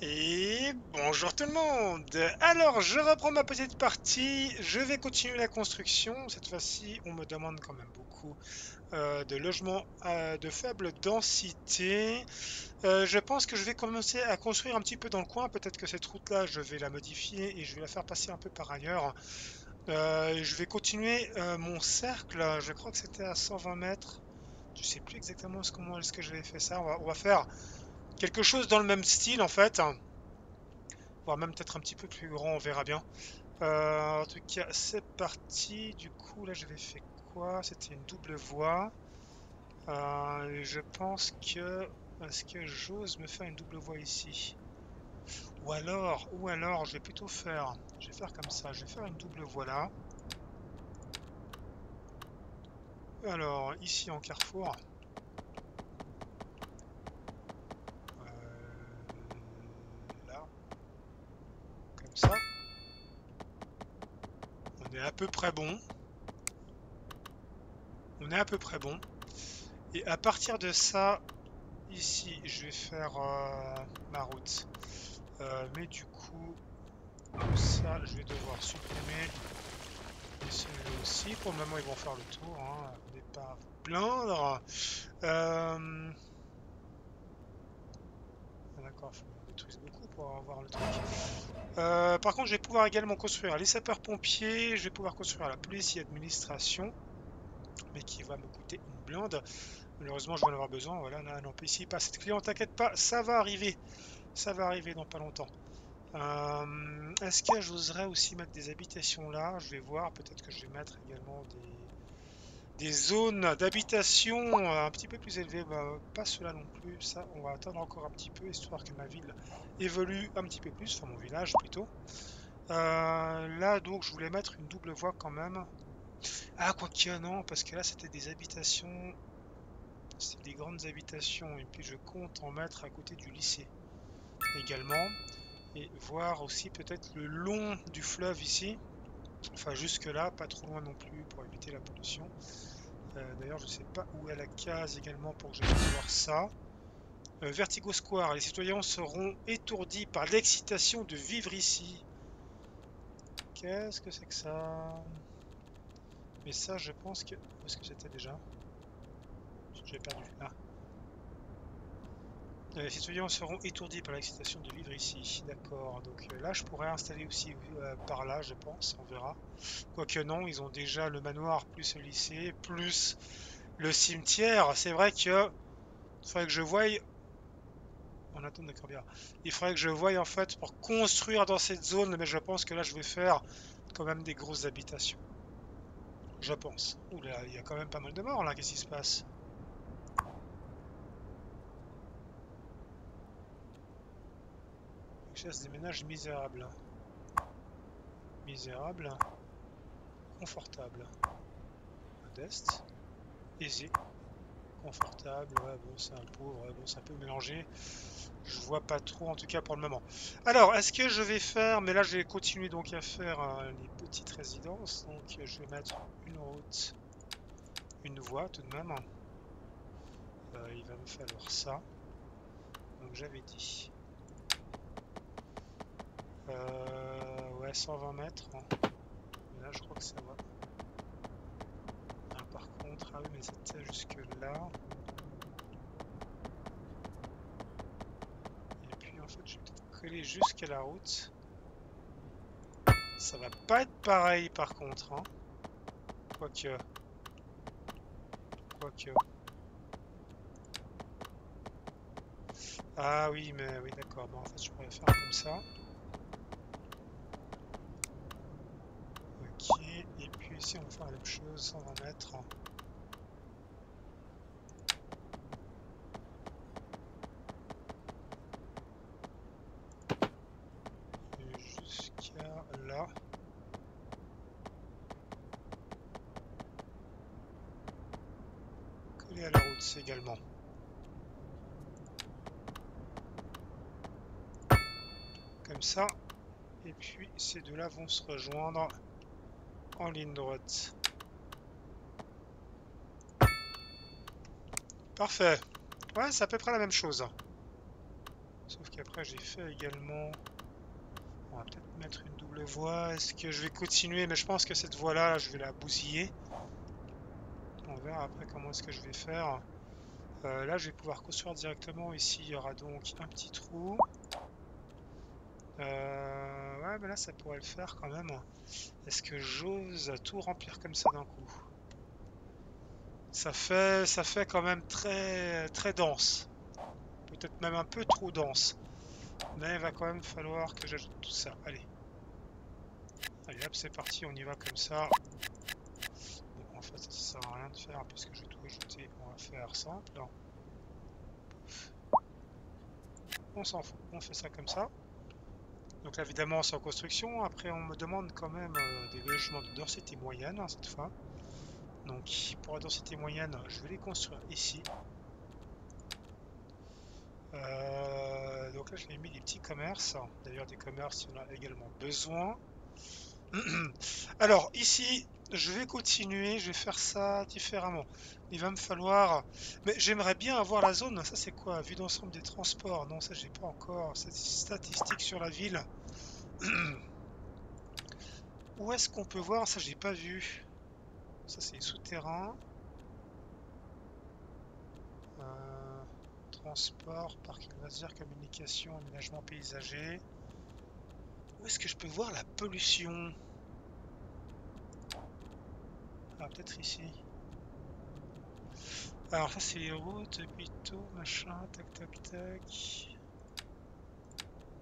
Et bonjour tout le monde Alors, je reprends ma petite partie, je vais continuer la construction. Cette fois-ci, on me demande quand même beaucoup euh, de logements euh, de faible densité. Euh, je pense que je vais commencer à construire un petit peu dans le coin. Peut-être que cette route-là, je vais la modifier et je vais la faire passer un peu par ailleurs. je vais continuer mon cercle, je crois que c'était à 120 mètres. Je sais plus exactement comment est-ce que j'avais fait ça. on va faire Quelque chose dans le même style en fait. Voire même peut-être un petit peu plus grand, on verra bien. En tout cas, c'est parti. Du coup, là, j'avais fait quoi? C'était une double voie. Euh, je pense que... Est-ce que j'ose me faire une double voie ici? Ou alors, ou alors, je vais plutôt faire... Je vais faire comme ça. Je vais faire une double voie là. Alors, ici en carrefour. On est à peu près bon. On est à peu près bon. Et à partir de ça, ici, je vais faire euh, ma route. Euh, mais du coup, ça, je vais devoir supprimer. Et aussi. Pour le moment, ils vont faire le tour. Hein. N'est pas plaindre. Euh... D'accord, avoir le truc. Euh, par contre, je vais pouvoir également construire les sapeurs-pompiers, je vais pouvoir construire la police et administration, mais qui va me coûter une blinde. Malheureusement, je vais en avoir besoin. Voilà, non, ici, pas cette client, t'inquiète pas, ça va arriver. Ça va arriver dans pas longtemps. Euh, est-ce que j'oserais aussi mettre des habitations là? Je vais voir, peut-être que je vais mettre également des, des zones d'habitation un petit peu plus élevées. Bah, pas cela non plus, ça, on va attendre encore un petit peu, histoire que ma ville évolue un petit peu plus, enfin mon village plutôt. Euh, là donc je voulais mettre une double voie quand même. Ah quoique non, parce que là c'était des habitations, c'est des grandes habitations, et puis je compte en mettre à côté du lycée également. Et voir aussi peut-être le long du fleuve ici, enfin jusque là, pas trop loin non plus pour éviter la pollution. Euh, d'ailleurs je sais pas où est la case également pour que je puisse voir ça. Euh, Vertigo Square, les citoyens seront étourdis par l'excitation de vivre ici. Qu'est-ce que c'est que ça? Mais ça, je pense que... Où est-ce que c'était déjà? J'ai perdu. Ah. Euh, les citoyens seront étourdis par l'excitation de vivre ici. D'accord. Donc euh, là, je pourrais installer aussi par là, je pense. On verra. Quoique non, ils ont déjà le manoir, plus le lycée, plus le cimetière. C'est vrai que... Il faudrait que je voie on attend d'accord bien. Il faudrait que je voie en fait pour construire dans cette zone, mais je pense que là je vais faire quand même des grosses habitations. Je pense. Oula, il y a quand même pas mal de morts là, qu'est-ce qui se passe? Des ménages misérables. Misérable. Confortable. Modeste. Aisé. Confortable. Bon, c'est un pauvre. Bon, peu mélangé. Je vois pas trop en tout cas pour le moment. Alors, est-ce que je vais faire... Mais là, je vais continuer donc à faire euh, les petites résidences. Donc, je vais mettre une route, une voie tout de même. Euh, il va me falloir ça. Donc, j'avais dit. Euh, ouais, 120 mètres. là, je crois que ça va. Ah, par contre, ah oui, mais c'était jusque là. coller jusqu'à la route. Ça va pas être pareil par contre. Hein. Quoique. Quoique. Ah oui, mais oui, d'accord. Bon, en fait, je pourrais faire comme ça. Ok, et puis ici, on va faire la même chose, 120 mètres. également. Comme ça. Et puis ces deux-là vont se rejoindre en ligne droite. Parfait. Ouais, c'est à peu près la même chose. Sauf qu'après j'ai fait également... On va peut-être mettre une double voie. Est-ce que je vais continuer? Mais je pense que cette voie-là, je vais la bousiller. On verra après comment est-ce que je vais faire. Euh, là, je vais pouvoir construire directement. Ici, il y aura donc un petit trou. Euh, ouais, mais là, ça pourrait le faire quand même. Est-ce que j'ose tout remplir comme ça d'un coup? Ça fait, ça fait quand même très, très dense. Peut-être même un peu trop dense. Mais il va quand même falloir que j'ajoute tout ça. Allez. Allez hop, c'est parti, on y va comme ça. Bon, en fait, ça sert à rien de faire puisque je vais tout ajouter. On va faire simple. On s'en fout, on fait ça comme ça. Donc là, évidemment, c'est en construction. Après, on me demande quand même euh, des logements de densité moyenne, hein, cette fois. Donc, pour la densité moyenne, je vais les construire ici. Euh, donc là, je vais mis des petits commerces. D'ailleurs, des commerces, en a également besoin. Alors, ici, je vais continuer. Je vais faire ça différemment. Il va me falloir... Mais j'aimerais bien avoir la zone. Ça, c'est quoi? Vue d'ensemble des transports? Non, ça, j'ai pas encore. Cette statistique sur la ville. Où est-ce qu'on peut voir? Ça, j'ai pas vu. Ça, c'est souterrain. Euh, transport, parking loisirs, communication, aménagement paysager. Où est-ce que je peux voir la pollution? Ah, peut-être ici. Alors ça c'est les routes, hôpitaux, machin, tac tac tac.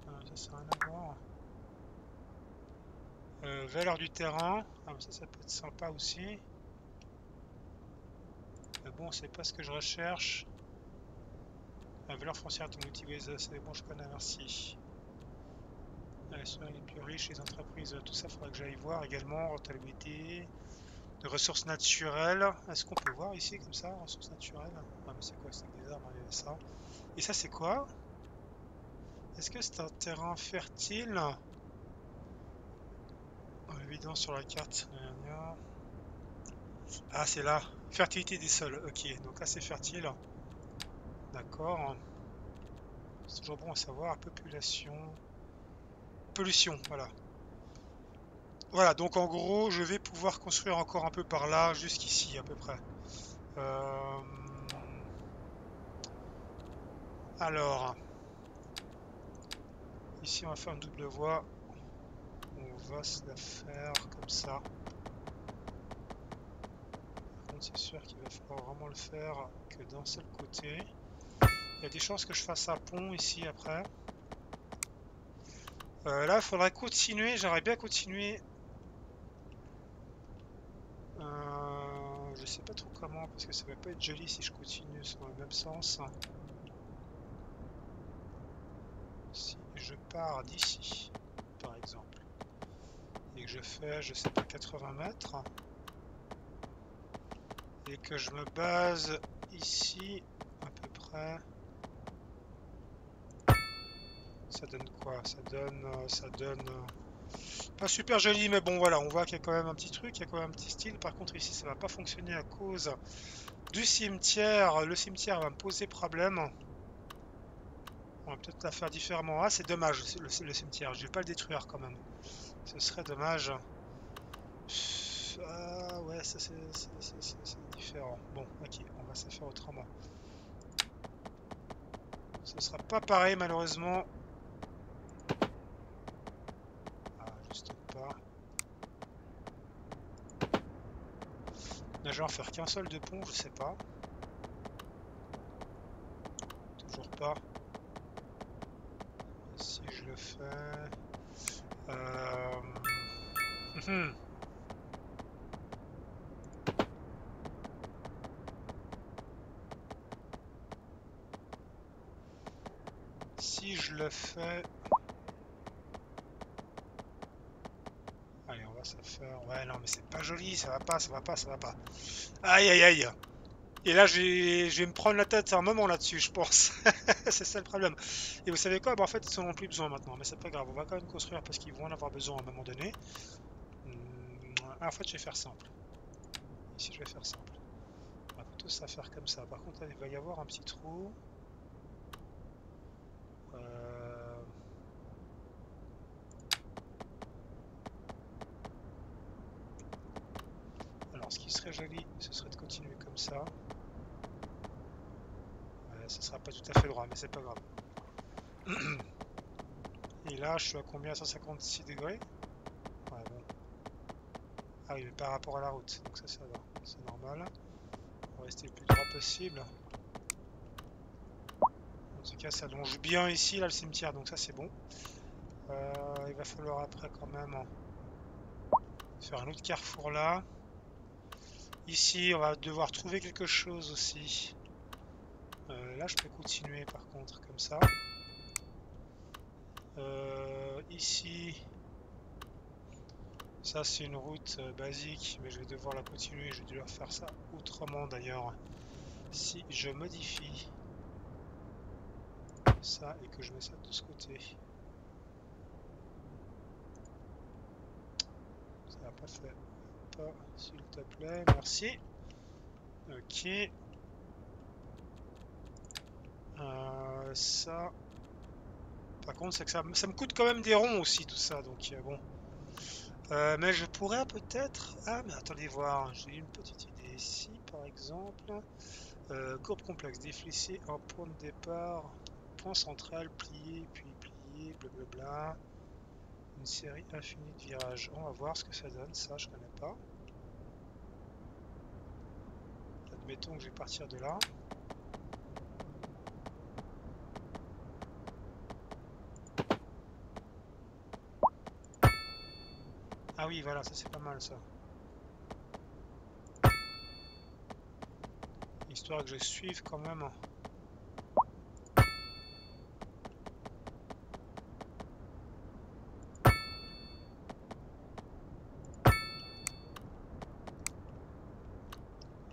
Ah, ça c'est rien à voir. Euh, valeur du terrain, ah, ça ça peut être sympa aussi. Mais bon, c'est pas ce que je recherche. Valeur foncière de multiways, c'est bon, je connais, merci. Les plus riches, les entreprises, tout ça, faudra que j'aille voir également. Rentabilité, ressources naturelles. Est-ce qu'on peut voir ici comme ça, ressources naturelles? Ah, mais c'est quoi C'est des arbres, avait ça. Et ça, c'est quoi? Est-ce que c'est un terrain fertile? En évident sur la carte. Ah, c'est là. Fertilité des sols. Ok, donc là c'est fertile. D'accord. C'est toujours bon à savoir. Population. Pollution, voilà. Voilà, donc en gros, je vais pouvoir construire encore un peu par là, jusqu'ici à peu près. Euh, alors, ici on va faire une double voie. On va se la faire comme ça c'est sûr qu'il va falloir vraiment le faire que d'un seul côté. Il y a des chances que je fasse un pont ici après. Euh, là, il faudrait continuer. J'aimerais bien continuer. Euh, je sais pas trop comment, parce que ça va pas être joli si je continue dans le même sens. Si je pars d'ici, par exemple, et que je fais, je sais pas, 80 mètres et que je me base ici à peu près ça donne quoi? Ça donne euh, ça donne euh, pas super joli mais bon voilà on voit qu'il y a quand même un petit truc il y a quand même un petit style. Par contre ici ça va pas fonctionner à cause du cimetière. Le cimetière va me poser problème. On va peut-être la faire différemment. Ah c'est dommage le, le cimetière. Je vais pas le détruire quand même. Ce serait dommage. Ah ouais, ça c'est différent. Bon, ok, on va se faire autrement. Ce sera pas pareil malheureusement. Ah, juste pas. Là, je faire qu'un seul de pont, je sais pas. Toujours pas. Si je le fais... Euh... Hum, hum. le fait. Ouais, non, mais c'est pas joli, ça va pas, ça va pas, ça va pas. Aïe, aïe, aïe. Et là, je vais me prendre la tête un moment là-dessus, je pense. c'est ça le problème. Et vous savez quoi? Bah, En fait, ils n'en ont plus besoin maintenant, mais c'est pas grave. On va quand même construire parce qu'ils vont en avoir besoin à un moment donné. Hmm, en fait, je vais faire simple. Ici, je vais faire simple. On va plutôt ça faire comme ça. Par contre, il va y avoir un petit trou. Euh, Alors, ce qui serait joli, ce serait de continuer comme ça. Ouais, ce sera pas tout à fait droit, mais c'est pas grave. Et là, je suis à combien? 156 degrés? Ouais, bon. Ah oui, mais par rapport à la route, donc ça, ça va. C'est normal. On va rester le plus droit possible. En tout cas, ça longe bien ici, là, le cimetière, donc ça, c'est bon. Euh, il va falloir après, quand même, faire un autre carrefour là. Ici, on va devoir trouver quelque chose aussi. Je peux continuer, par contre, comme ça. Euh, ici, ça c'est une route euh, basique, mais je vais devoir la continuer. Je vais devoir faire ça autrement d'ailleurs. Si je modifie ça et que je mets ça de ce côté. Ça n'a pas fait. Pas, s'il te plaît. Merci. Ok. Euh, ça. Par contre, ça, me coûte quand même des ronds aussi, tout ça. Donc, euh, bon. Euh, mais je pourrais peut-être... Ah, mais attendez voir. J'ai une petite idée ici, par exemple. Courbe complexe, déflissé, un point de départ, point central, plié, puis plié, blablabla. Une série infinie de virages. On va voir ce que ça donne. Ça, je connais pas. Admettons que je vais partir de là. Ah oui, voilà, ça c'est pas mal ça. Histoire que je suive quand même.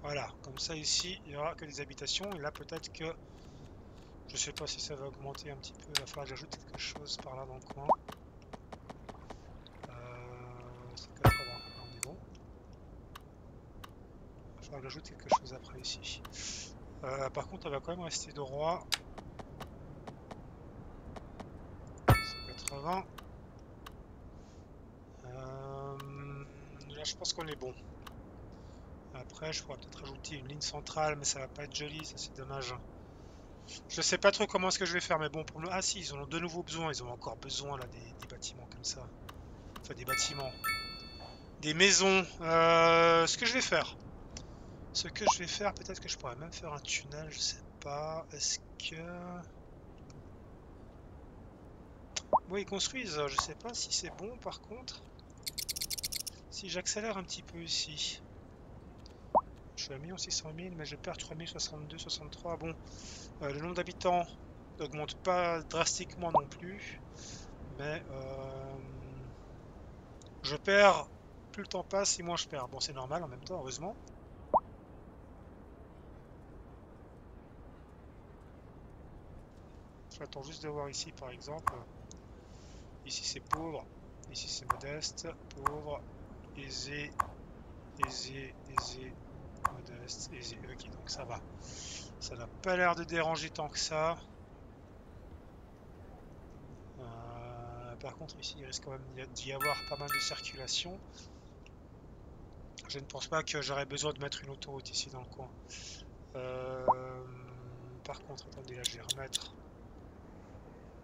Voilà, comme ça ici, il n'y aura que des habitations. Et là, peut-être que... Je sais pas si ça va augmenter un petit peu. Il va falloir que j'ajoute quelque chose par là dans le coin. J'ajoute quelque chose après ici. Euh, par contre, on va quand même rester droit. 180. Euh, là, je pense qu'on est bon. Après, je pourrais peut-être rajouter une ligne centrale, mais ça va pas être joli, ça c'est dommage. Je sais pas trop comment est-ce que je vais faire, mais bon, pour le... Ah si, ils en ont de nouveau besoin, ils ont encore besoin là des, bâtiments comme ça. Enfin, des bâtiments. Des maisons. Euh, ce que je vais faire, ce que je vais faire, peut-être que je pourrais même faire un tunnel, je sais pas. Est-ce que... Bon, ils construisent, je sais pas si c'est bon par contre. Si j'accélère un petit peu ici. Je suis à 1 600 000, mais je perds 3062, 63. Bon, euh, le nombre d'habitants n'augmente pas drastiquement non plus. Mais euh, je perds, plus le temps passe et moins je perds. Bon, c'est normal en même temps, heureusement. J'attends juste de voir ici par exemple. Ici c'est pauvre, ici c'est modeste, pauvre, aisé, aisé, aisé, modeste, aisé. Ok, donc ça va. Ça n'a pas l'air de déranger tant que ça. Euh, par contre ici il risque quand même d'y avoir pas mal de circulation. Je ne pense pas que j'aurais besoin de mettre une autoroute ici dans le coin. Euh, par contre, attendez, là je vais remettre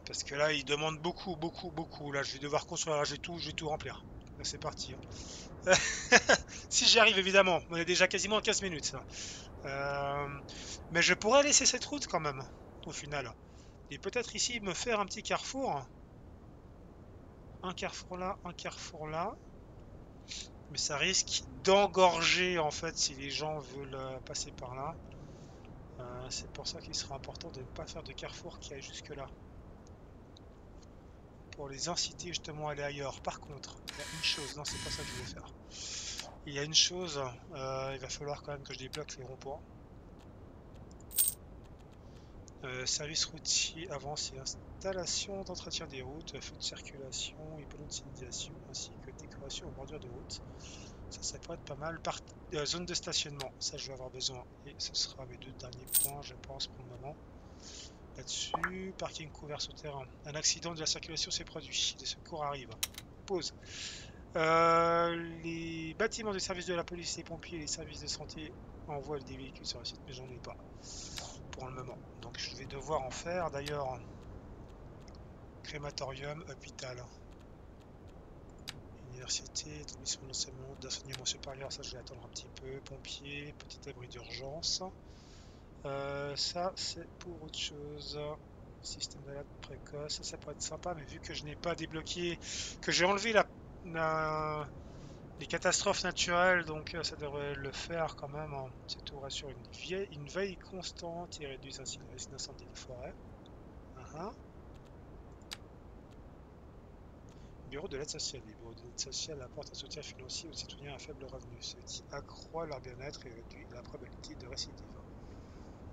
parce que là, il demande beaucoup, beaucoup, beaucoup. Là, je vais devoir construire. Là, je vais tout, je vais tout remplir. Là, c'est parti. Hein. si j'y arrive, évidemment. On est déjà quasiment 15 minutes. Euh, mais je pourrais laisser cette route quand même, au final. Et peut-être ici, me faire un petit carrefour. Un carrefour là, un carrefour là. Mais ça risque d'engorger, en fait, si les gens veulent euh, passer par là. Euh, c'est pour ça qu'il sera important de ne pas faire de carrefour qui aille jusque là pour les inciter justement à aller ailleurs. Par contre, il y a une chose, non c'est pas ça que je voulais faire. Il y a une chose, euh, il va falloir quand même que je débloque les ronds-points. Euh, service routier avancé, installation d'entretien des routes, feu de circulation, signalisation ainsi que décoration aux bordures de route. Ça, ça pourrait être pas mal. Euh, zone de stationnement, ça je vais avoir besoin. Et ce sera mes deux derniers points, je pense, pour le moment. Là-dessus. Parking couvert terrain. Un accident de la circulation s'est produit. Des secours arrivent. Pause. Euh, les bâtiments de service de la police, les pompiers et les services de santé envoient des véhicules sur le site, mais j'en ai pas pour le moment. Donc je vais devoir en faire. D'ailleurs, crématorium, hôpital, université, établissement d'enseignement supérieur, ça je vais attendre un petit peu. Pompiers, petit abri d'urgence. Euh, ça c'est pour autre chose. Système d'alerte précoce, ça, pourrait être sympa, mais vu que je n'ai pas débloqué, que j'ai enlevé les catastrophes naturelles, donc euh, ça devrait le faire quand même. Hein. C'est tout rassure une, veille constante et réduit ainsi le risque d'incendie de forêt. Uh-huh. Bureau de l'aide sociale. Les bureaux de l'aide sociale apportent un soutien financier aux citoyens à faible revenu, ce qui accroît leur bien-être et réduit la probabilité de récidive.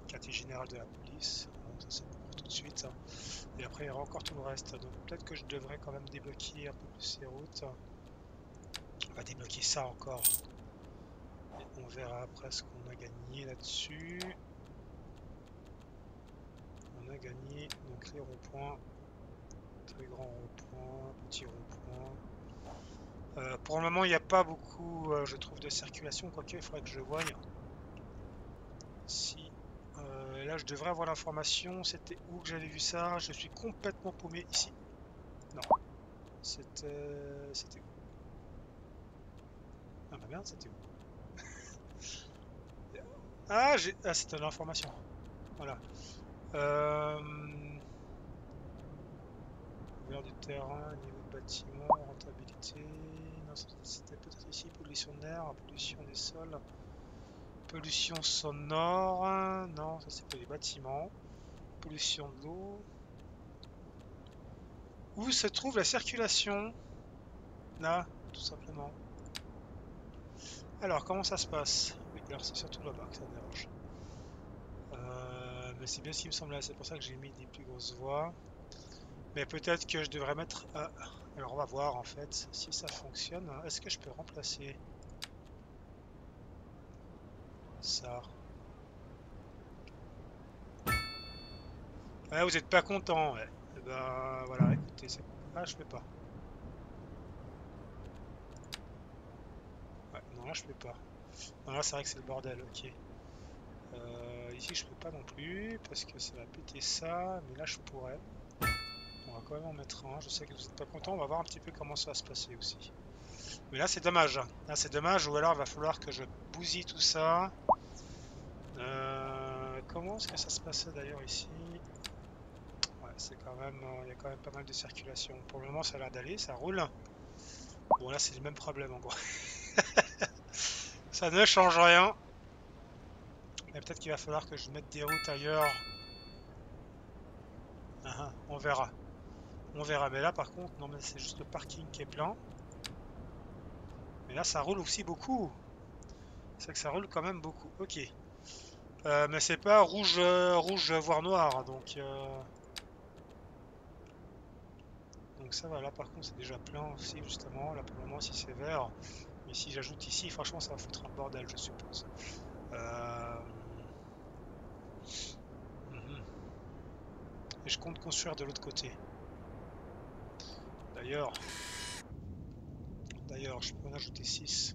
Quartier général de la police, ça c'est pour tout de suite. Hein. Et après il y aura encore tout le reste. Donc peut-être que je devrais quand même débloquer un peu plus ces routes. On va débloquer ça encore. On verra après ce qu'on a gagné là-dessus. On a gagné donc les ronds-points. Très grand rond-point, petit rond-point. Euh, pour le moment, il n'y a pas beaucoup, euh, je trouve, de circulation. Quoique, il faudrait que je voie. Si là, je devrais avoir l'information. C'était où que j'avais vu ça? Je suis complètement paumé ici. Non. C'était... Où? Ah bah merde, c'était où? Ah. Ah, c'était l'information. Voilà. Euh... du terrain, niveau de bâtiment, rentabilité... Non, c'était peut-être ici, pollution d'air, pollution des sols... Pollution sonore. Ça c'est pas les bâtiments. Pollution de l'eau. Où se trouve la circulation? Là, tout simplement. Alors, comment ça se passe? Oui, alors c'est surtout là-bas que ça dérange. Euh, mais c'est bien ce qui me semblait, c'est pour ça que j'ai mis des plus grosses voies. Mais peut-être que je devrais mettre... alors on va voir en fait si ça fonctionne. Est-ce que je peux remplacer ça? Vous êtes pas content, ouais. Et eh ben voilà, écoutez, c'est. Ah, je peux pas. Ouais, non, là je peux pas. Non, là c'est vrai que c'est le bordel, ok. Euh, ici je peux pas non plus, parce que ça va péter ça, mais là je pourrais. On va quand même en mettre un, je sais que vous êtes pas content, on va voir un petit peu comment ça va se passer aussi. Mais là c'est dommage, là c'est dommage, ou alors il va falloir que je bousille tout ça. Euh, comment est-ce que ça se passait d'ailleurs ici? C'est quand même, euh, il y a quand même pas mal de circulation. Pour le moment, ça a l'air d'aller, ça roule. Bon, là, c'est le même problème en gros. ça ne change rien. Mais peut-être qu'il va falloir que je mette des routes ailleurs. Ah, ah, on verra. On verra. Mais là, par contre, non, mais c'est juste le parking qui est plein. Mais là, ça roule aussi beaucoup. C'est que ça roule quand même beaucoup. Ok. Euh, mais c'est pas rouge, euh, rouge voire noir, donc... donc ça va, là par contre c'est déjà plein aussi justement, là pour le moment si c'est vert, mais si j'ajoute ici, franchement ça va foutre un bordel je suppose. Mhm. Et je compte construire de l'autre côté. D'ailleurs, d'ailleurs je peux en ajouter 6.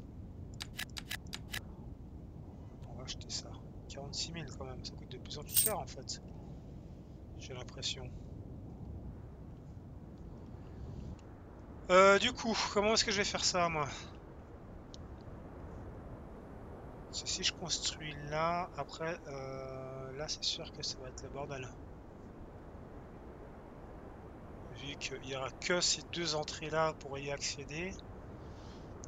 On va acheter ça. 46 000 quand même, ça coûte de plus en plus cher en fait. J'ai l'impression. Euh, du coup, comment est-ce que je vais faire ça moi? Si je construis là, après, euh, là c'est sûr que ça va être le bordel. Vu qu'il n'y aura que ces deux entrées là pour y accéder,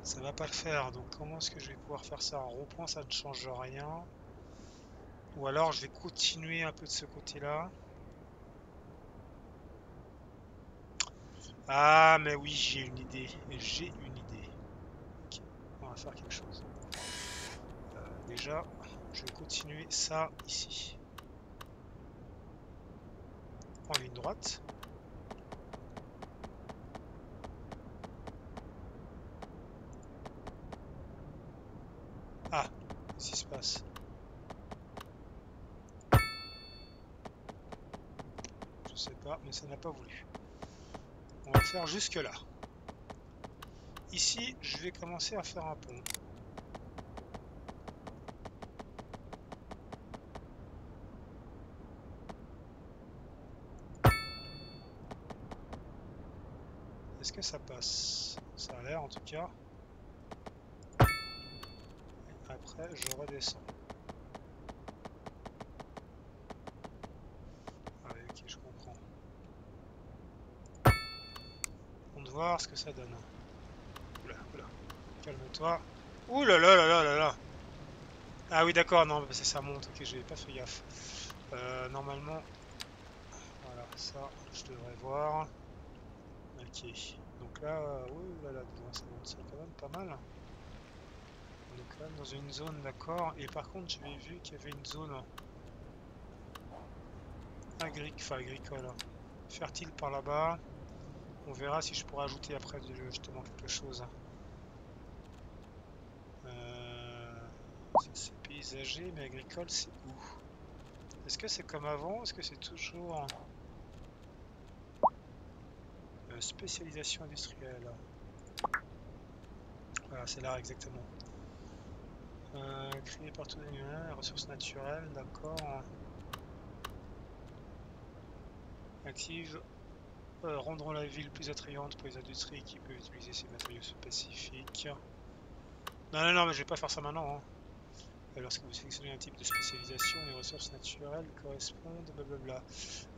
ça va pas le faire. Donc comment est-ce que je vais pouvoir faire ça? En rond-point ça ne change rien. Ou alors je vais continuer un peu de ce côté-là. Ah, mais oui, j'ai une idée. J'ai une idée. On va faire quelque chose. Euh, déjà, je vais continuer ça ici. En ligne droite. Ah, qu'est-ce qui se passe? Sais pas, mais ça n'a pas voulu. On va faire jusque là. Ici, je vais commencer à faire un pont. Est-ce que ça passe? Ça a l'air en tout cas. après, je redescends. Ah ok, je comprends. On va ce que ça donne. Oula, oula. Calme-toi. Ouh là là là là Ah oui, d'accord, non, c'est ça monte. Ok, j'ai pas fait gaffe. Euh, normalement, voilà, ça, je devrais voir. Ok. Donc là, oui, là, là, ça monte quand même pas mal. On est quand même dans une zone, d'accord. Et par contre, j'avais vu qu'il y avait une zone agricole, enfin agricole, hein. fertile par là-bas. On verra si je pourrais ajouter après justement quelque chose. Euh, c'est paysager, mais agricole, c'est où? Est-ce que c'est comme avant Est-ce que c'est toujours... Euh, spécialisation industrielle? Voilà, c'est là exactement. Euh, créé par tous ressources naturelles, d'accord. Active. Euh, rendront la ville plus attrayante pour les industries qui peuvent utiliser ces matériaux spécifiques. Non, non, non, mais je vais pas faire ça maintenant. Hein. Lorsque vous sélectionnez un type de spécialisation, les ressources naturelles correspondent, blablabla.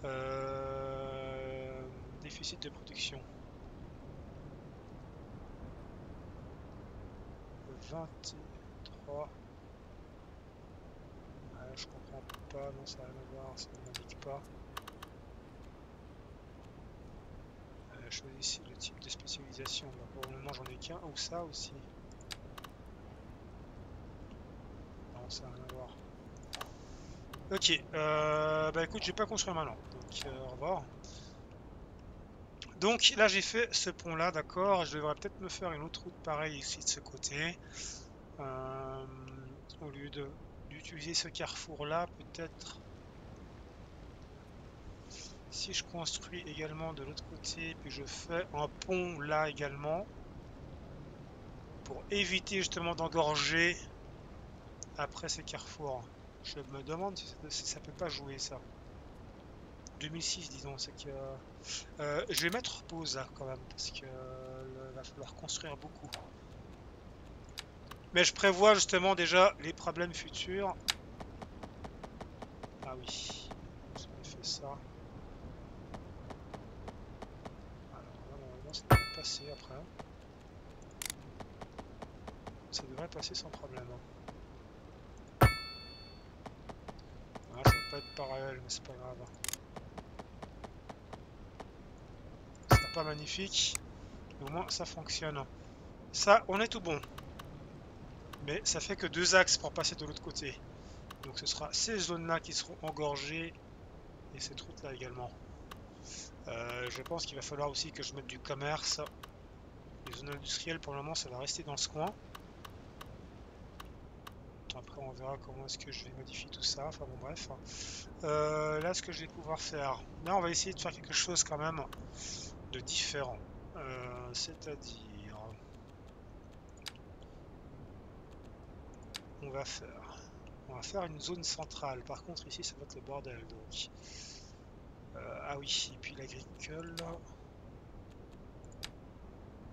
Euh, déficit de production. 23. je comprends pas, non, ça n'a rien à voir, ça ne m'indique pas. Euh, choisissez le type de spécialisation. pour le moment, j'en ai qu'un, ou ça aussi. Non, ça n'a rien à voir. Ok, euh, bah écoute, j'ai pas construit maintenant, donc euh, au revoir. Donc là j'ai fait ce pont là, d'accord. Je devrais peut-être me faire une autre route pareille ici de ce côté. Euh, au lieu d'utiliser ce carrefour là, peut-être si je construis également de l'autre côté, puis je fais un pont là également, pour éviter justement d'engorger après ces carrefours. Je me demande si ça, peut pas jouer ça. 2006 disons, c'est que... Euh, je vais mettre pause là quand même, parce que euh, va falloir construire beaucoup. Mais je prévois justement déjà les problèmes futurs. Ah oui, j'ai fait ça. Alors normalement ça devrait après. Ça devrait passer sans problème. Ah, ça va pas être parallèle, mais c'est pas grave. pas magnifique. au moins ça fonctionne. Ça, on est tout bon. Mais ça fait que deux axes pour passer de l'autre côté. Donc ce sera ces zones-là qui seront engorgées. Et cette route-là également. Euh, je pense qu'il va falloir aussi que je mette du commerce. Les zones industrielles, pour le moment, ça va rester dans ce coin. Après, on verra comment est-ce que je vais modifier tout ça. Enfin bon, bref. Euh, là, ce que je vais pouvoir faire... Là, on va essayer de faire quelque chose quand même différent. Euh, c'est-à-dire, on va faire, on va faire une zone centrale. Par contre, ici, ça va être le bordel. Donc, ah oui, et puis l'agricole,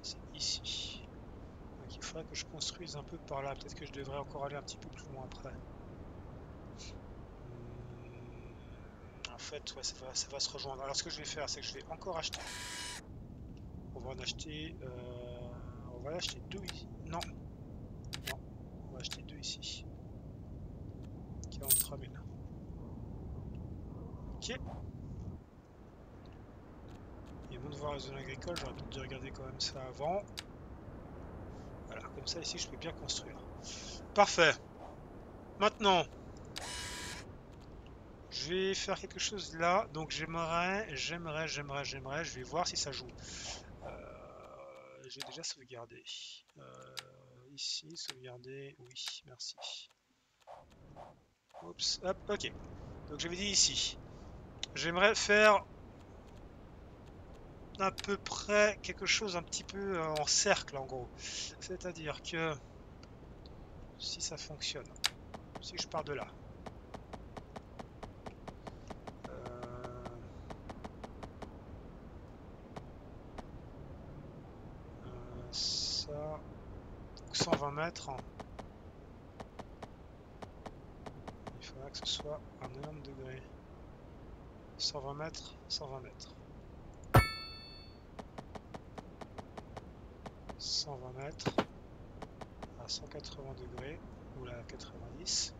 c'est ici. Donc, il faudrait que je construise un peu par là. Peut-être que je devrais encore aller un petit peu plus loin après. fait, ça, va, ça, va, se rejoindre. Alors ce que je vais faire, c'est que je vais encore acheter. On va en acheter... Euh, on va acheter deux ici. Non. Non. On va acheter deux ici. 43 000. Ok. De voir la zone agricole, j'aurais peut-être dû regarder quand même ça avant. Voilà, comme ça ici je peux bien construire. Parfait. Maintenant, je vais faire quelque chose là. Donc j'aimerais, j'aimerais, j'aimerais, j'aimerais. Je vais voir si ça joue. Euh, J'ai déjà sauvegardé. Euh, ici, sauvegarder. Oui, merci. Oups, hop, ok. Donc j'avais dit ici. J'aimerais faire à peu près quelque chose un petit peu euh, en cercle en gros. C'est-à-dire que si ça fonctionne, si je pars de là, euh, ça, 120 mètres, il faudra que ce soit un 90 degrés. 120 mètres, 120 mètres. 120 mètres à 180 degrés ou là 90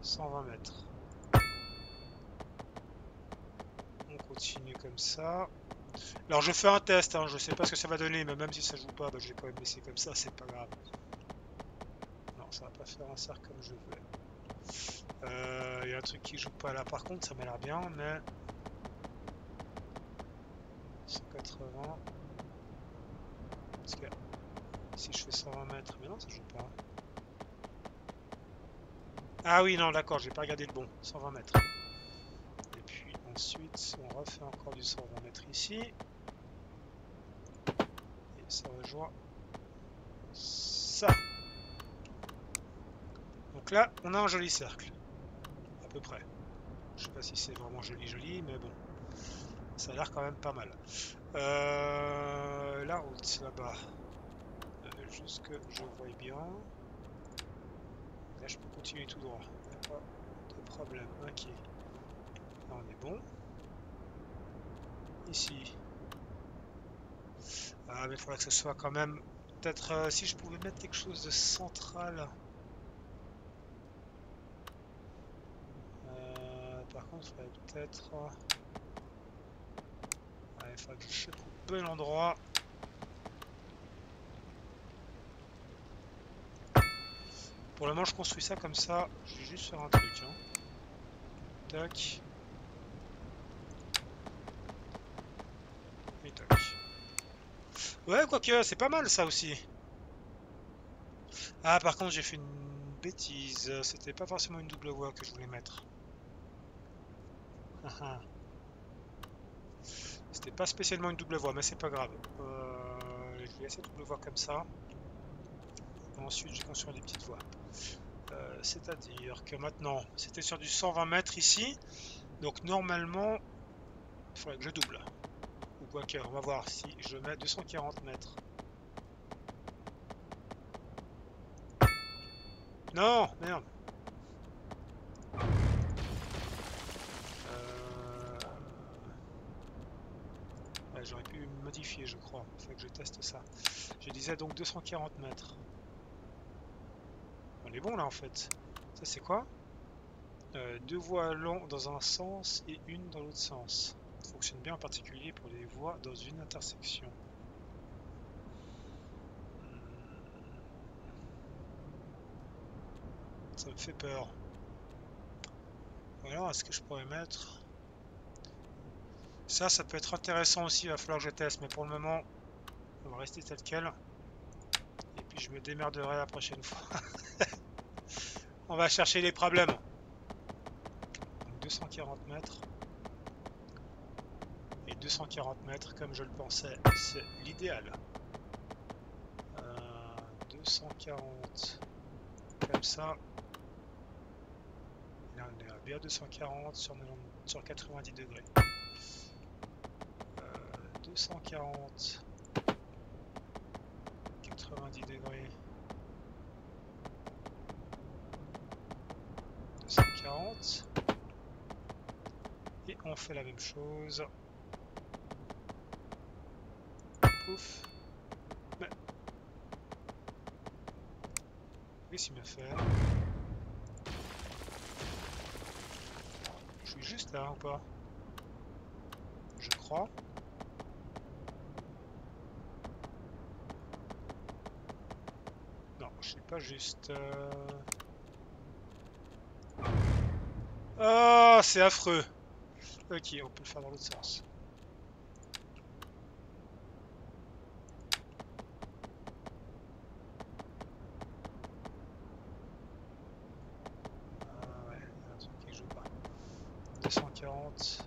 120 mètres. On continue comme ça. Alors je fais un test hein, je sais pas ce que ça va donner mais même si ça joue pas bah, je vais quand même laisser comme ça c'est pas grave. Non ça va pas faire un cercle comme je veux. Il euh, y a un truc qui joue pas là par contre ça m'a l'air bien mais 180 parce que si je fais 120 mètres, mais non, ça joue pas. Ah oui, non, d'accord, j'ai pas regardé le bon. 120 mètres. Et puis ensuite, on refait encore du 120 mètres ici. Et ça rejoint ça. Donc là, on a un joli cercle. À peu près. Je sais pas si c'est vraiment joli joli, mais bon. Ça a l'air quand même pas mal. Euh, la route là-bas. Euh, juste que je vois bien. Là, je peux continuer tout droit. pas de problème. Ok. Là, on est bon. Ici. Ah, mais il faudrait que ce soit quand même... Peut-être euh, si je pouvais mettre quelque chose de central. Euh, par contre, il faudrait peut-être il que je un bel endroit. Pour le moment, je construis ça comme ça. Je vais juste faire un truc. Hein. Tac. Et tac. Ouais, quoique, c'est pas mal ça aussi. Ah, par contre, j'ai fait une bêtise. C'était pas forcément une double voie que je voulais mettre. C'était pas spécialement une double voie, mais c'est pas grave. Euh, je vais laisser double voie comme ça. Ensuite, je construire des petites voies. Euh, c'est-à-dire que maintenant, c'était sur du 120 mètres ici. Donc normalement, il faudrait que je double. Ou quoi que, on va voir si je mets 240 mètres. Non, merde. Je crois. Il faut que je teste ça. Je disais donc 240 mètres. On est bon là en fait. Ça c'est quoi? Euh, Deux voies longues dans un sens et une dans l'autre sens. Ça fonctionne bien en particulier pour les voies dans une intersection. Ça me fait peur. Alors, est-ce que je pourrais mettre ça, ça peut être intéressant aussi, il va falloir que je teste, mais pour le moment, on va rester tel quel. Et puis je me démerderai la prochaine fois. on va chercher les problèmes. 240 mètres. Et 240 mètres, comme je le pensais, c'est l'idéal. 240 euh, comme ça. Là, on est à bien 240 sur, sur 90 degrés. 240 90 degrés. 240 et on fait la même chose. Pouf mais. Qu'est-ce qu'il m'a fait? Je suis juste là ou pas? Je crois juste. Oh, c'est affreux. Ok, on peut le faire dans l'autre sens. Ah ouais, il y a un truc qui joue pas. 240.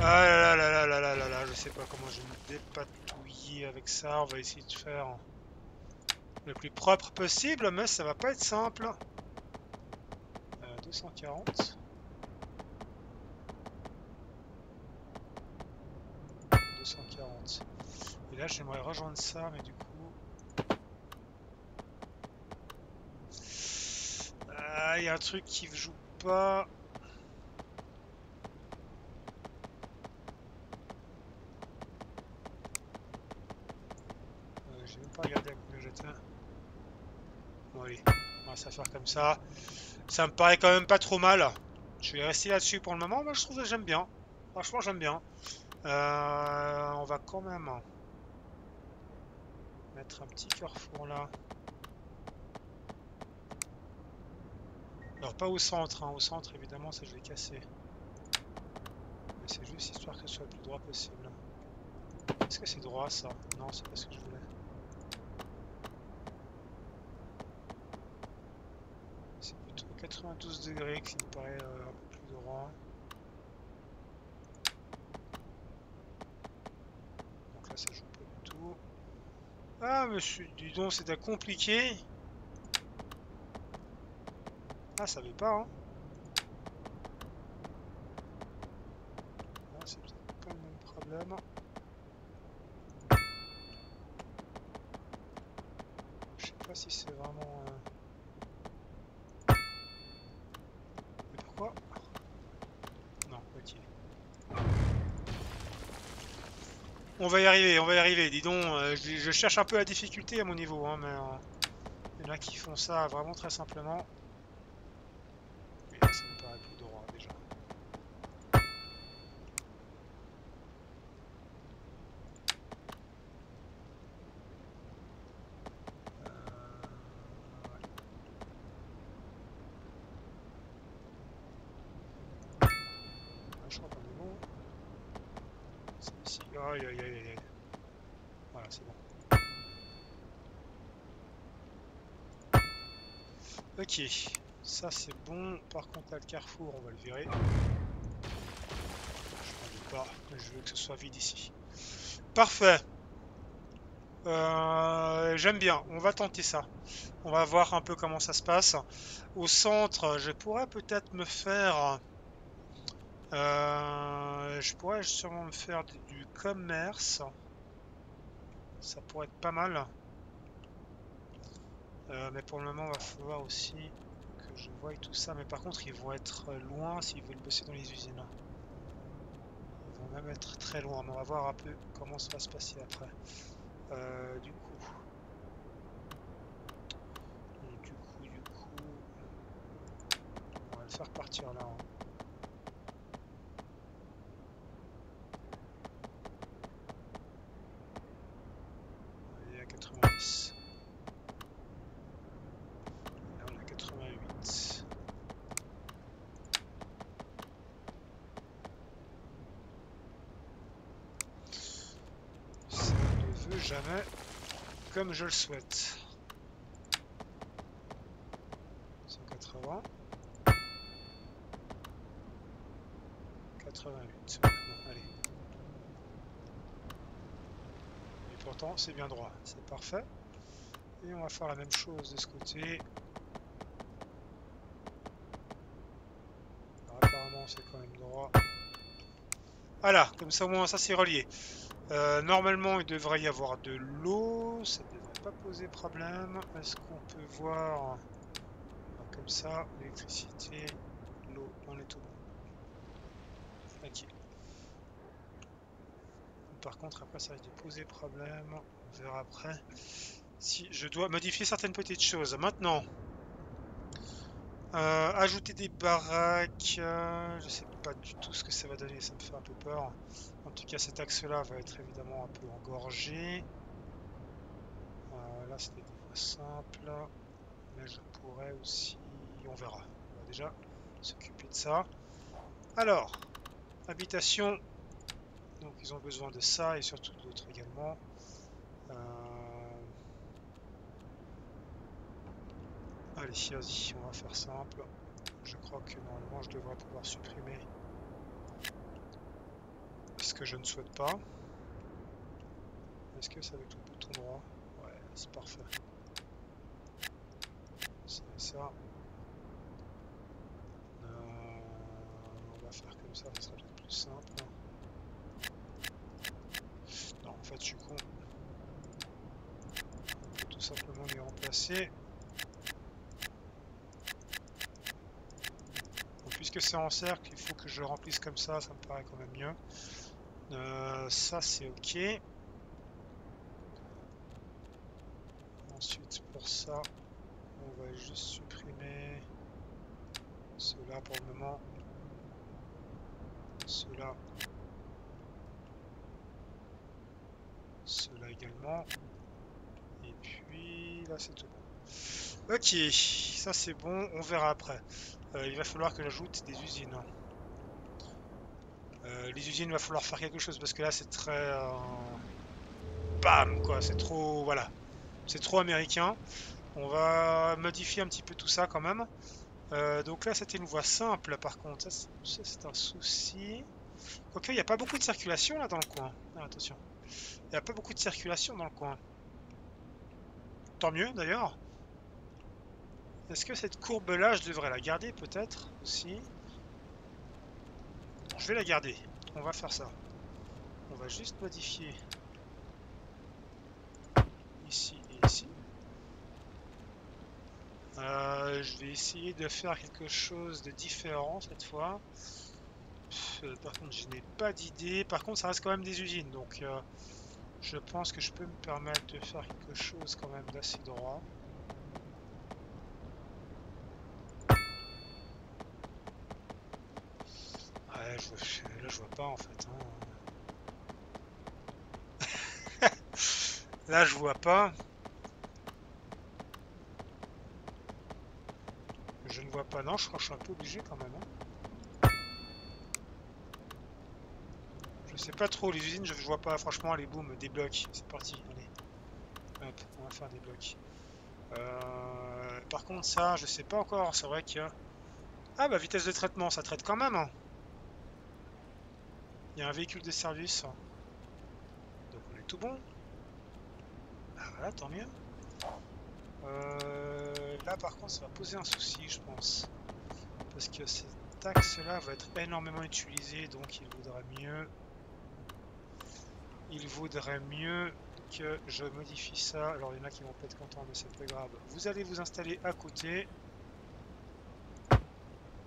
Ah là là là là là là là, je sais comment je vais me dépatouiller avec ça. On va essayer de faire le plus propre possible, mais ça va pas être simple. 240. 240. Et là, j'aimerais rejoindre ça, mais du coup... Ah, il y a un truc qui joue pas. Euh, J'ai même pas regardé à combien j'étais. Bon allez, faire comme ça. Ça me paraît quand même pas trop mal. Je vais rester là-dessus pour le moment. Moi, je trouve que j'aime bien. Franchement, j'aime bien. Euh, on va quand même mettre un petit carrefour là. Alors pas au centre, hein. au centre évidemment ça je vais casser. Mais c'est juste histoire que ce soit le plus droit possible. Est-ce que c'est droit ça? Non, c'est pas ce que je voulais. C'est plutôt 92 degrés qui me paraît euh, un peu plus droit. Donc là ça joue pas du tout. Ah monsieur, dis donc c'est compliqué. Ah, ça veut pas, hein. Ah, c'est peut-être pas le même problème. Je sais pas si c'est vraiment... Euh... Mais pourquoi Non, ok. On va y arriver, on va y arriver. Dis donc, euh, je, cherche un peu la difficulté à mon niveau, hein, mais... Euh, il y en a qui font ça vraiment très simplement. C'est bon. Ok, ça c'est bon. Par contre, là, le carrefour, on va le virer. Je ne pas, je veux que ce soit vide ici. Parfait. Euh, J'aime bien, on va tenter ça. On va voir un peu comment ça se passe. Au centre, je pourrais peut-être me faire euh, je pourrais sûrement me faire du, commerce. Ça pourrait être pas mal. Euh, mais pour le moment, il va falloir aussi que je voie tout ça. Mais par contre, ils vont être loin s'ils veulent bosser dans les usines. Ils vont même être très loin. Mais on va voir un peu comment ça va se passer après. Euh, du coup... Du coup, du coup... On va le faire partir là. Hein. Jamais comme je le souhaite. 180. 88. Bon, allez. Et pourtant, c'est bien droit. C'est parfait. Et on va faire la même chose de ce côté. apparemment, c'est quand même droit. Voilà, comme ça au moins ça c'est relié. Euh, normalement, il devrait y avoir de l'eau. Ça ne devrait pas poser problème. Est-ce qu'on peut voir comme ça l'électricité, l'eau dans les tout Ok. Par contre, après, ça risque de poser problème. On verra après. Si je dois modifier certaines petites choses. Maintenant, euh, ajouter des baraques. Euh, je sais pas du tout ce que ça va donner. Ça me fait un peu peur. En tout cas, cet axe-là va être évidemment un peu engorgé. Euh, là, c'était des voies simples. Mais je pourrais aussi... On verra. On va déjà s'occuper de ça. Alors, habitation. Donc, ils ont besoin de ça et surtout d'autres également. Euh... Allez, vas-y, on va faire simple. Je crois que normalement, je devrais pouvoir supprimer ce que je ne souhaite pas. Est-ce que ça avec le bouton droit? Ouais, c'est parfait. C'est ça. Euh, on va faire comme ça, ça sera peut-être plus simple. Non, en fait, je suis con. On peut tout simplement les remplacer. C'est en cercle, il faut que je remplisse comme ça, ça me paraît quand même mieux. Euh, ça, c'est ok. Ensuite, pour ça, on va juste supprimer cela pour le moment. Cela. Cela également. Et puis là, c'est tout bon. Ok, ça c'est bon, on verra après. Euh, il va falloir que j'ajoute des usines. Euh, les usines, il va falloir faire quelque chose parce que là, c'est très... Euh, bam, quoi. C'est trop... Voilà. C'est trop américain. On va modifier un petit peu tout ça quand même. donc là, c'était une voie simple, par contre. Ça, c'est un souci. Ok, il n'y a pas beaucoup de circulation là dans le coin. Ah, attention. Il n'y a pas beaucoup de circulation dans le coin. Tant mieux, d'ailleurs. Est-ce que cette courbe-là, je devrais la garder peut-être aussi? Je vais la garder. On va faire ça. On va juste modifier ici et ici. Euh, je vais essayer de faire quelque chose de différent cette fois. Euh, par contre, je n'ai pas d'idée. Par contre, ça reste quand même des usines. Donc, euh, je pense que je peux me permettre de faire quelque chose quand même d'assez droit. Là, je vois pas en fait. Hein. là, je vois pas. Je ne vois pas. Non, je crois que je suis un peu obligé quand même. Hein. Je sais pas trop. Les usines, je, vois pas. Franchement, allez, boum, des blocs. C'est parti. Allez. Hop, on va faire des blocs. Euh, par contre, ça, je sais pas encore. C'est vrai que... Ah, bah, vitesse de traitement, ça traite quand même. Hein. Il y a un véhicule de service. Donc on est tout bon. Ah voilà, tant mieux. Euh, là par contre ça va poser un souci je pense. Parce que cet axe là va être énormément utilisé donc il vaudrait mieux... Il vaudrait mieux que je modifie ça. Alors il y en a qui vont pas être contents mais c'est pas grave. Vous allez vous installer à côté.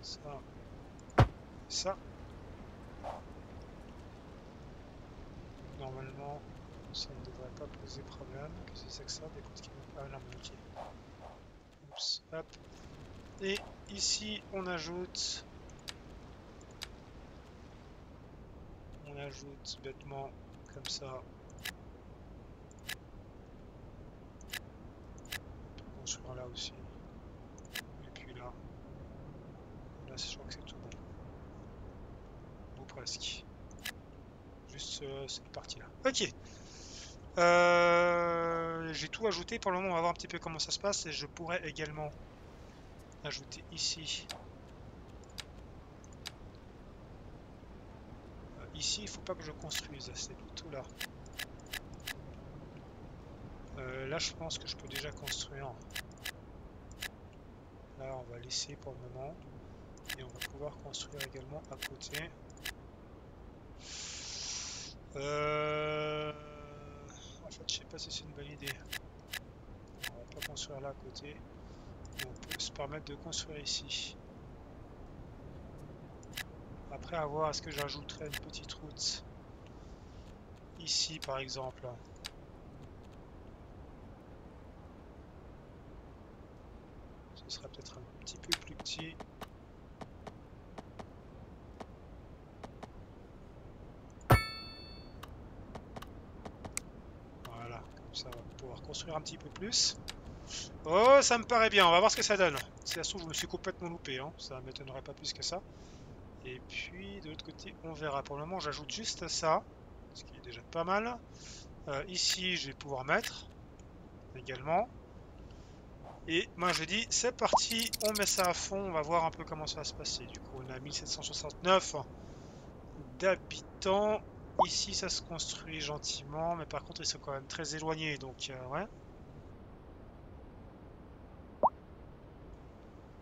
Ça. Ça. Normalement ça ne devrait pas poser problème. Qu'est-ce que c'est que ça Des qui pas ah, Oups, hop. Et ici on ajoute on ajoute bêtement comme ça on sera là aussi et puis là là je crois que c'est tout bon ou presque cette partie-là. Ok. Euh, j'ai tout ajouté. Pour le moment, on va voir un petit peu comment ça se passe. Et je pourrais également ajouter ici. Euh, ici, il faut pas que je construise. C'est tout là. Euh, là, je pense que je peux déjà construire. Là, on va laisser pour le moment. Et on va pouvoir construire également à côté. Euh... En fait, je sais pas si c'est une bonne idée. On va pas construire là à côté. on peut se permettre de construire ici. Après avoir, est-ce que j'ajouterais une petite route ici par exemple? Ce serait peut-être un petit peu plus petit. Un petit peu plus. Oh, ça me paraît bien. On va voir ce que ça donne. Si ça se trouve, je me suis complètement loupé. Hein. Ça m'étonnerait pas plus que ça. Et puis, de l'autre côté, on verra. Pour le moment, j'ajoute juste ça. Ce qui est déjà pas mal. Euh, ici, je vais pouvoir mettre également. Et moi, je dis, c'est parti. On met ça à fond. On va voir un peu comment ça va se passer. Du coup, on a 1769 d'habitants. Ici ça se construit gentiment, mais par contre ils sont quand même très éloignés, donc euh, ouais.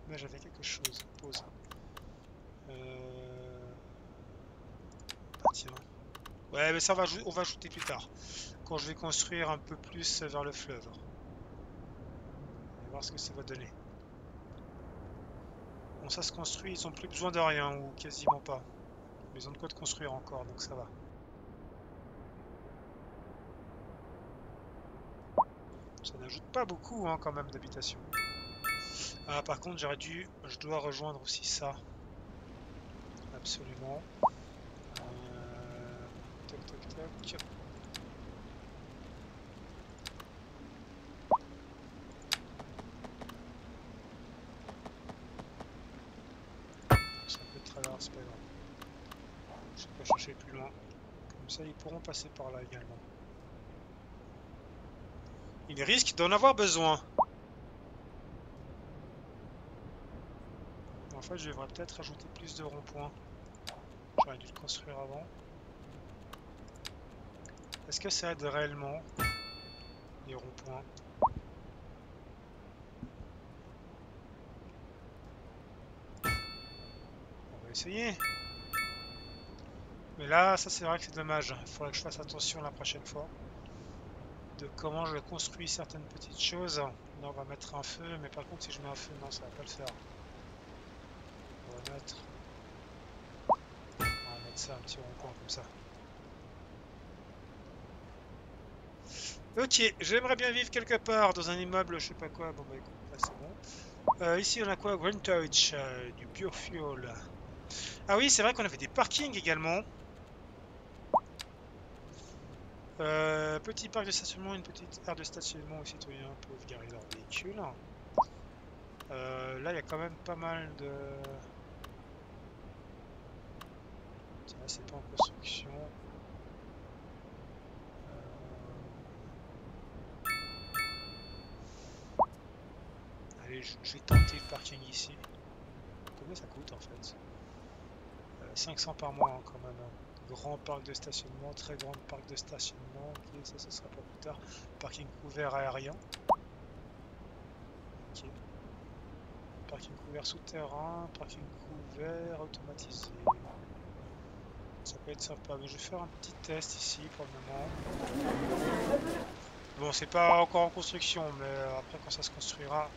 Là j'avais quelque chose, pause. Euh... Ah. Ouais mais ça va, on va ajouter plus tard, quand je vais construire un peu plus vers le fleuve. On va voir ce que ça va donner. Bon ça se construit, ils ont plus besoin de rien, ou quasiment pas. Mais ils ont de quoi de construire encore, donc ça va. Ça n'ajoute pas beaucoup hein, quand même d'habitation. Ah par contre j'aurais dû... Je dois rejoindre aussi ça. Absolument. Euh... Toc toc toc. Ça peut travers, c'est pas grave. Je vais pas chercher plus loin. Comme ça ils pourront passer par là également. Il risque d'en avoir besoin. En fait, je devrais peut-être ajouter plus de ronds-points. J'aurais dû le construire avant. Est-ce que ça aide réellement les ronds-points? On va essayer. Mais là, ça c'est vrai que c'est dommage. Il faudrait que je fasse attention la prochaine fois de comment je construis certaines petites choses. Là, on va mettre un feu, mais par contre, si je mets un feu, non, ça va pas le faire. On va mettre, on va mettre ça un petit rond-point comme ça. Ok, j'aimerais bien vivre quelque part dans un immeuble, je sais pas quoi. Bon bah écoute, là c'est bon. Euh, ici on a quoi? Green Touch, euh, du biofuel. Ah oui, c'est vrai qu'on avait des parkings également. Euh, petit parc de stationnement, une petite aire de stationnement les citoyens peuvent garer leur véhicule. Euh, là, il y a quand même pas mal de... Ça, c'est pas en construction. Euh, allez, je, vais tenter le parking ici. Combien ça coûte en fait? 500 par mois hein, quand même. Grand parc de stationnement, très grand parc de stationnement. Ok, ça, ce sera pour plus tard. Parking couvert aérien. Parking couvert souterrain, parking couvert automatisé. Ça peut être sympa, mais je vais faire un petit test ici pour le moment. Bon, c'est pas encore en construction, mais euh, après quand ça se construira...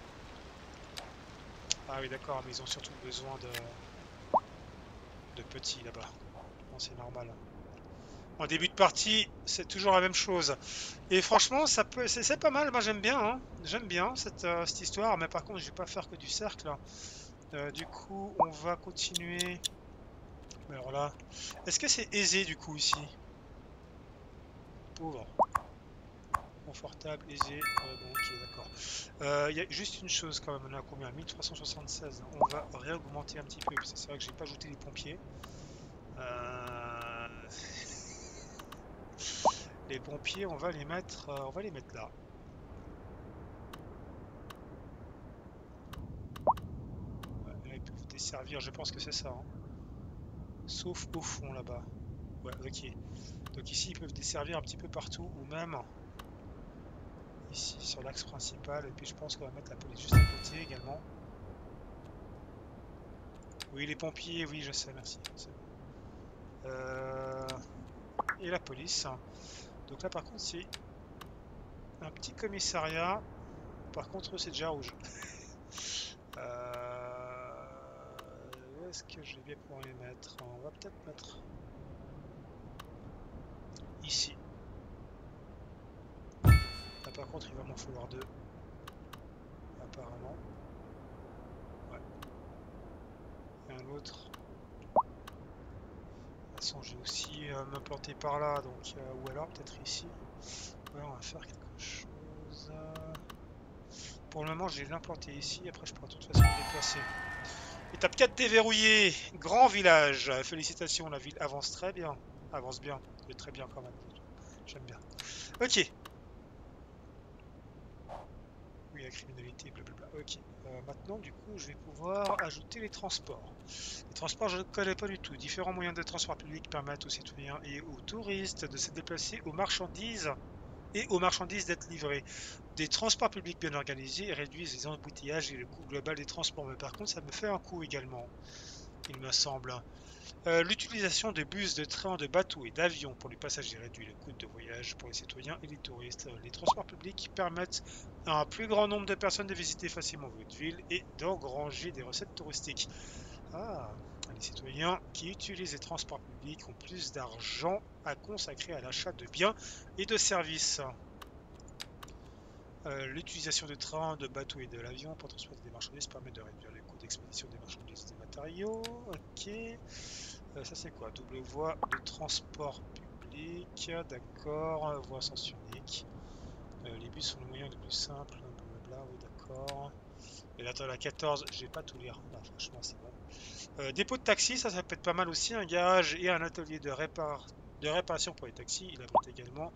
Ah oui d'accord, mais ils ont surtout besoin de, de petits là-bas c'est normal. En début de partie, c'est toujours la même chose. Et franchement, ça peut, c'est pas mal. Moi, j'aime bien. Hein. J'aime bien cette, euh, cette, histoire. Mais par contre, je vais pas faire que du cercle. Euh, du coup, on va continuer. Alors là, est-ce que c'est aisé du coup ici? Pauvre. Confortable, aisé. bon, ok, d'accord. Il y a juste une chose quand même. On a combien 1376. On va réaugmenter un petit peu. C'est vrai que j'ai pas ajouté les pompiers. Euh, les pompiers, on va les mettre, euh, on va les mettre là. ils peuvent desservir, je pense que c'est ça. Hein. Sauf au fond là-bas. Ouais, ok. Donc ici, ils peuvent desservir un petit peu partout, ou même ici sur l'axe principal. Et puis je pense qu'on va mettre la police juste à côté également. Oui, les pompiers, oui, je sais, merci. Euh, et la police. Donc là par contre c'est un petit commissariat. Par contre c'est déjà rouge. euh... Où est-ce que je vais bien pouvoir les mettre? On va peut-être mettre ici. Là par contre il va m'en falloir deux. Apparemment. Ouais. Et un autre j'ai aussi euh, m'implanter par là, donc euh, ou alors peut-être ici. on va faire quelque chose. Pour le moment, j'ai l'implanter ici. Après, je pourrai de toute façon me déplacer. Étape 4 déverrouillée. Grand village. Félicitations, la ville avance très bien. Avance bien. très bien quand même. J'aime bien. Ok. Oui, la criminalité, blablabla. Ok. Euh, maintenant, du coup, je vais pouvoir ajouter les transports. Les transports, je ne connais pas du tout. Différents moyens de transport public permettent aux citoyens et aux touristes de se déplacer aux marchandises et aux marchandises d'être livrées. Des transports publics bien organisés réduisent les embouteillages et le coût global des transports. Mais par contre, ça me fait un coût également, il me semble. Euh, l'utilisation de bus, de trains, de bateaux et d'avions pour les passagers réduit le coût de voyage pour les citoyens et les touristes. Les transports publics permettent à un plus grand nombre de personnes de visiter facilement votre ville et d'engranger des recettes touristiques. Ah, les citoyens qui utilisent les transports publics ont plus d'argent à consacrer à l'achat de biens et de services. Euh, l'utilisation de trains, de bateaux et de l'avion pour transporter des marchandises permet de réduire les coûts d'expédition des marchandises Ok. Euh, ça c'est quoi? Double voie de transport public. D'accord. Voie sens unique. Euh, les bus sont le moyen le plus simple. Blablabla. Oui, d'accord. Et là, la 14, je vais pas tout lire. Là, franchement, c'est bon. dépôt de taxi, ça, ça peut être pas mal aussi. Un garage et un atelier de, réparation pour les taxis. Il abrite également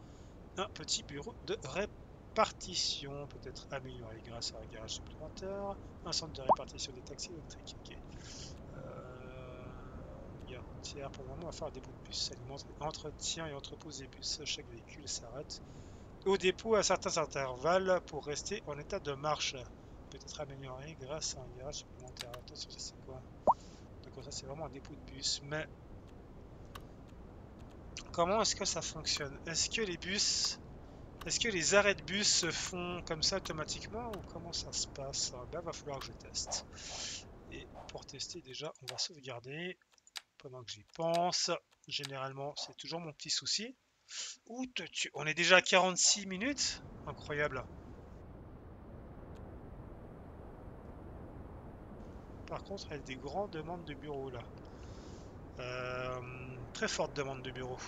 un petit bureau de répartition peut être améliorée grâce à un garage supplémentaire, un centre de répartition des taxis électriques. Ok. Pour le moment, on va faire des bouts de bus, entretien et entrepose des bus. Chaque véhicule s'arrête au dépôt à certains intervalles pour rester en état de marche. Peut être amélioré grâce à un garage supplémentaire. Attention, ça c'est quoi? Donc ça c'est vraiment un dépôt de bus, mais comment est-ce que ça fonctionne? Est-ce que les bus est-ce que les arrêts de bus se font comme ça automatiquement ou comment ça se passe? Ben, va falloir que je teste. Et pour tester, déjà, on va sauvegarder pendant que j'y pense. Généralement, c'est toujours mon petit souci. Ouh, on est déjà à 46 minutes Incroyable. Par contre, il y a des grandes demandes de bureau là. Euh, très forte demande de bureau.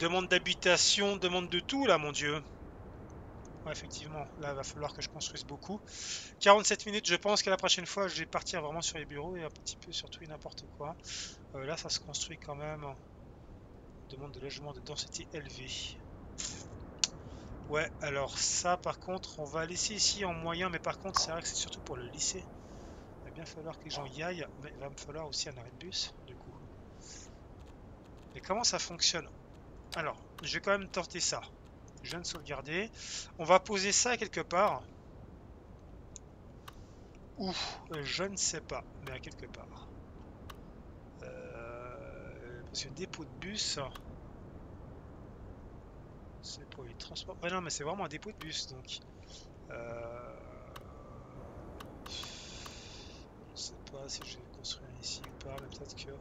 Demande d'habitation, demande de tout là, mon dieu. Effectivement, là, il va falloir que je construise beaucoup. 47 minutes, je pense qu'à la prochaine fois, je vais partir vraiment sur les bureaux et un petit peu sur tout et n'importe quoi. Euh, là, ça se construit quand même. Demande de logement de densité élevée. Ouais, alors ça, par contre, on va laisser ici en moyen, mais par contre, c'est vrai que c'est surtout pour le lycée. Il va bien falloir que les y aillent, mais il va me falloir aussi un arrêt de bus, du coup. Mais comment ça fonctionne? Alors, je vais quand même tenter ça. Je viens de sauvegarder. On va poser ça quelque part. Où Je ne sais pas, mais à quelque part. Euh, parce dépôt de bus... C'est pour les transports... Ouais, non, mais c'est vraiment un dépôt de bus, donc... Euh... Je ne sais pas si je vais construire ici ou pas, mais peut-être que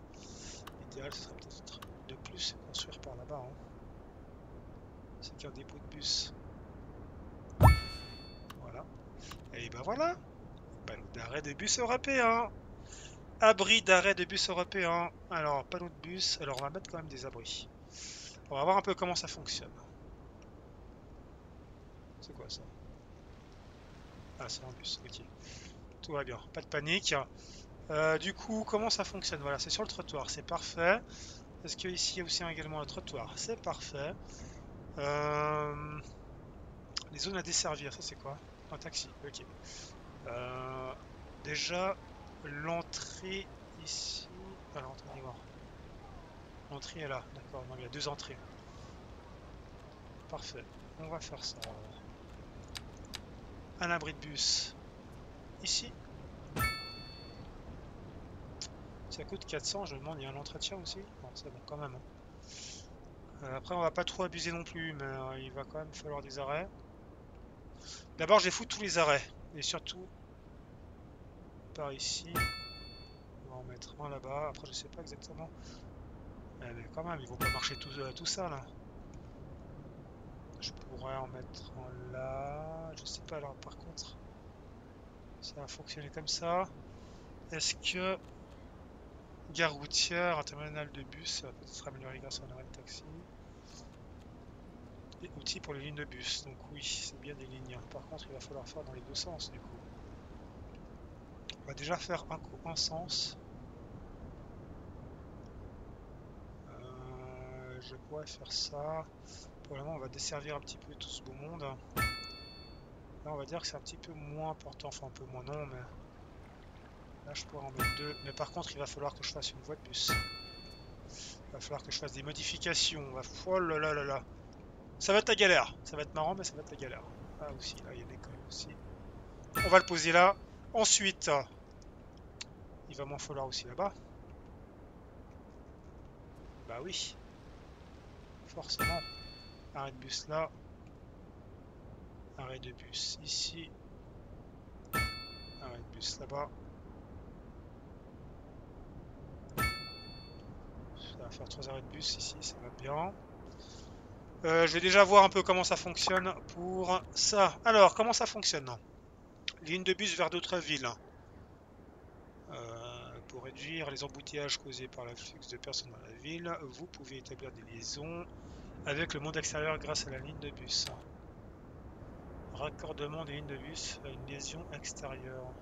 l'idéal, ce serait peut-être de plus construire par là-bas. Hein. C'est qu'un dépôt de bus. Voilà. Et ben voilà. Panneau d'arrêt de bus européen. Abri d'arrêt de bus européen. Alors, panneau de bus. Alors, on va mettre quand même des abris. On va voir un peu comment ça fonctionne. C'est quoi ça? Ah, c'est un bus. Ok. Tout va bien. Pas de panique. Euh, du coup, comment ça fonctionne? Voilà, c'est sur le trottoir. C'est parfait. Est-ce qu'ici, il y a aussi également un trottoir? C'est parfait. Euh, les zones à desservir, ça c'est quoi? Un taxi, ok. Euh, déjà, l'entrée ici... Ah, l'entrée est L'entrée est là, d'accord. il y a deux entrées. Parfait. On va faire ça. Un abri de bus. Ici. Ça coûte 400, je me demande, il y a un entretien aussi? Bon, c'est bon, quand même. Hein. Euh, après, on va pas trop abuser non plus, mais euh, il va quand même falloir des arrêts. D'abord, je vais foutre tous les arrêts. Et surtout, par ici. On va en mettre un là-bas. Après, je sais pas exactement. Mais quand même, ils vont pas marcher tout, euh, tout ça, là. Je pourrais en mettre un là. Je sais pas, alors, par contre... Ça va fonctionner comme ça. Est-ce que Gare routière, terminal de bus, ça peut être amélioré grâce à un arrêt de taxi? Outils pour les lignes de bus, donc oui, c'est bien des lignes. Par contre, il va falloir faire dans les deux sens du coup. On va déjà faire un, un sens. Euh, je pourrais faire ça. Pour le moment, on va desservir un petit peu tout ce beau monde. Là, on va dire que c'est un petit peu moins important. Enfin, un peu moins non, mais... Là, je pourrais en mettre deux. Mais par contre, il va falloir que je fasse une voie de bus. Il va falloir que je fasse des modifications. Va... Oh là là là là. Ça va être la galère. Ça va être marrant, mais ça va être la galère. Ah, aussi, là, il y a des école aussi. On va le poser là. Ensuite, il va m'en falloir aussi là-bas. Bah oui. Forcément. Arrêt de bus là. Arrêt de bus ici. Arrêt de bus là-bas. Ça va faire trois arrêts de bus ici, ça va bien. Euh, je vais déjà voir un peu comment ça fonctionne pour ça. Alors, comment ça fonctionne? Ligne de bus vers d'autres villes. Euh, pour réduire les embouteillages causés par l'afflux de personnes dans la ville, vous pouvez établir des liaisons avec le monde extérieur grâce à la ligne de bus. Raccordement des lignes de bus à une liaison extérieure.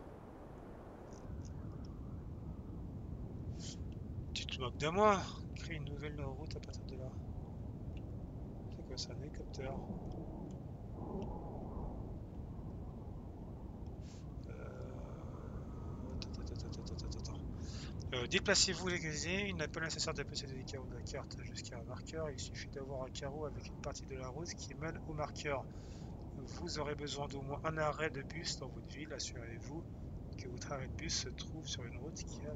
Tu te moques de moi? Crée une nouvelle route à partir de là. Un hélicoptère Euh, déplacez-vous les il n'est pas nécessaire de posséder des carreaux de la carte jusqu'à un marqueur, il suffit d'avoir un carreau avec une partie de la route qui mène au marqueur. Vous aurez besoin d'au moins un arrêt de bus dans votre ville, assurez-vous que votre arrêt de bus se trouve sur une route qui a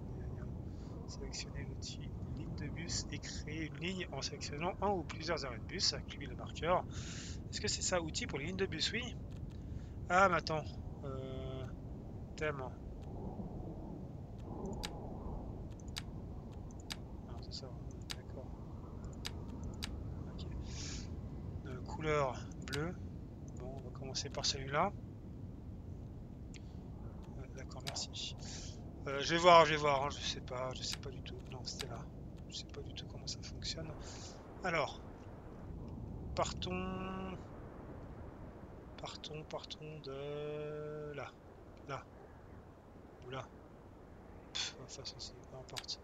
Sélectionnez l'outil de bus et créez une ligne en sélectionnant un ou plusieurs arrêts de bus, activez le marqueur. Est-ce que c'est ça, outil pour les lignes de bus? Oui. Ah, mais attends. Euh, thème. couleur bleue. Bon, on va commencer par celui-là. D'accord, merci. Euh, je vais voir, je vais voir, hein, je sais pas, je sais pas du tout. Non, c'était là. Je sais pas du tout comment ça fonctionne. Alors, partons, partons, partons de là, là, ou là. enfin, ça c'est peu importe.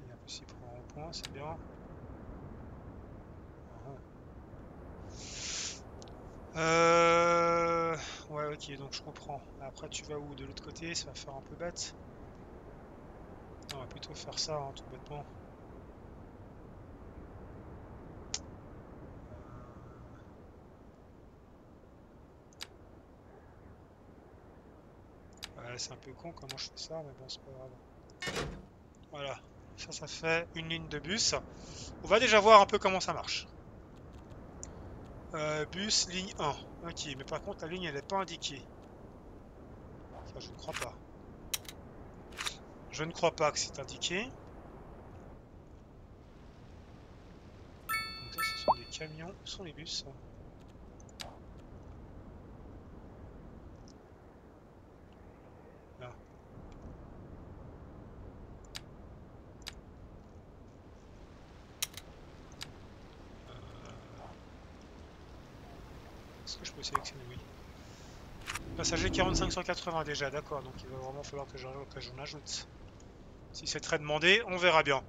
Il est impossible pour un rond-point, c'est bien. Euh... Ouais, ok, donc je comprends. Après, tu vas où? De l'autre côté, ça va faire un peu bête. On va plutôt faire ça, hein, tout bêtement. C'est un peu con comment je fais ça, mais bon, c'est pas grave. Voilà, ça, ça fait une ligne de bus. On va déjà voir un peu comment ça marche. Euh, bus, ligne 1. Ok, mais par contre la ligne elle n'est pas indiquée. Enfin, je ne crois pas. Je ne crois pas que c'est indiqué. Donc ça, ce sont des camions. Où sont les bus je peux sélectionner Oui. Passager 4580 déjà, d'accord, donc il va vraiment falloir que j'en ajoute. Si c'est très demandé, on verra bien.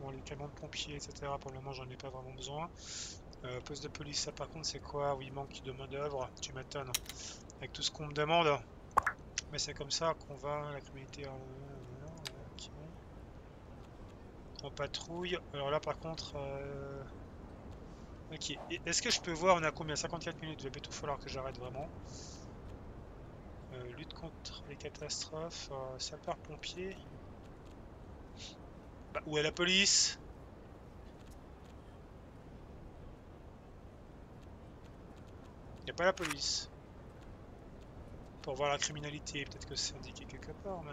Bon, les camions de pompiers, etc., pour le moment, j'en ai pas vraiment besoin. Euh, poste de police, ça par contre, c'est quoi? Oui, manque de main d'œuvre, tu m'étonnes. Avec tout ce qu'on me demande. Mais c'est comme ça qu'on va, la criminalité... patrouille. Alors là par contre... Euh, ok. Est-ce que je peux voir, on a combien 54 minutes, il va tout falloir que j'arrête vraiment. Euh, lutte contre les catastrophes, euh, sapeur-pompier. Bah, où est la police? Il a pas la police. Pour voir la criminalité, peut-être que c'est indiqué quelque part, mais...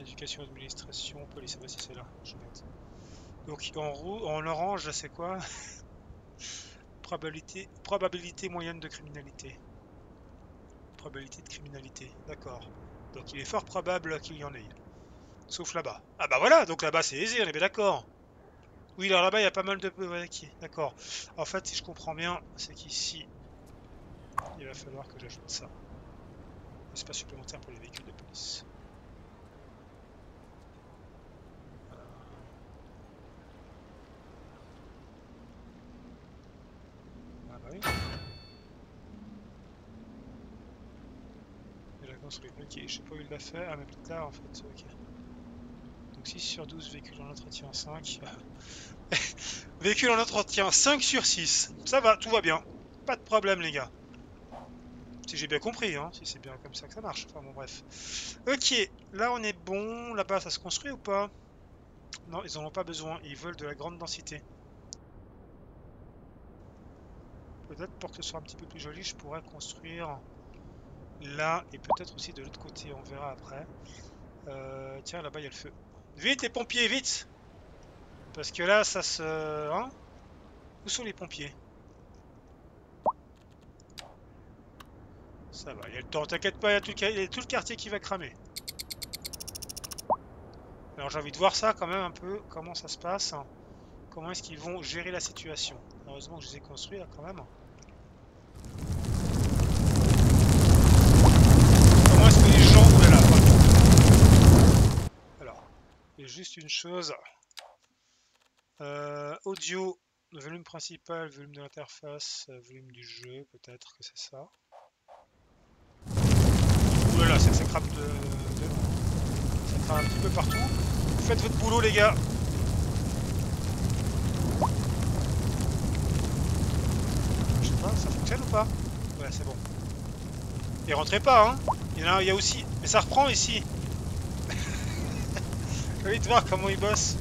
Éducation, administration, police, ah bah si c'est là, je Donc en, rouge, en orange, c'est quoi? probabilité, moyenne de criminalité. Probabilité de criminalité, d'accord. Donc il est fort probable qu'il y en ait. Sauf là-bas. Ah bah voilà, donc là-bas c'est aisé, on est bien d'accord. Oui, alors là-bas il y a pas mal de... d'accord. En fait, si je comprends bien, c'est qu'ici, il va falloir que j'ajoute ça. Espace supplémentaire pour les véhicules de police. Ok, je sais pas où il l'a fait. Ah, mais peut-être là en fait. Ok. Donc 6 sur 12, véhicule en entretien 5. véhicule en entretien 5 sur 6. Ça va, tout va bien. Pas de problème, les gars. Si j'ai bien compris, hein, si c'est bien comme ça que ça marche. Enfin bon, bref. Ok, là on est bon. Là-bas, ça se construit ou pas? Non, ils en ont pas besoin. Ils veulent de la grande densité. Peut-être pour que ce soit un petit peu plus joli, je pourrais construire là et peut-être aussi de l'autre côté. On verra après. Euh, tiens, là-bas, il y a le feu. Vite, les pompiers, vite Parce que là, ça se... Hein? Où sont les pompiers? Ça va, il y a le temps, t'inquiète pas, il y, a tout le, quartier qui va cramer. Alors j'ai envie de voir ça quand même un peu, comment ça se passe. Comment est-ce qu'ils vont gérer la situation? Heureusement que je les ai construits là quand même. Comment est-ce que les gens... Oh là Alors, juste une chose. Euh, audio, volume principal, volume de l'interface, volume du jeu, peut-être que c'est ça. Voilà, ça, ça crame de, Ça crame un petit peu partout. faites votre boulot les gars. Je sais pas, ça fonctionne ou pas? Ouais, c'est bon. Et rentrez pas, hein il y, a, il y a aussi... Mais ça reprend ici J'ai envie de voir comment il bosse.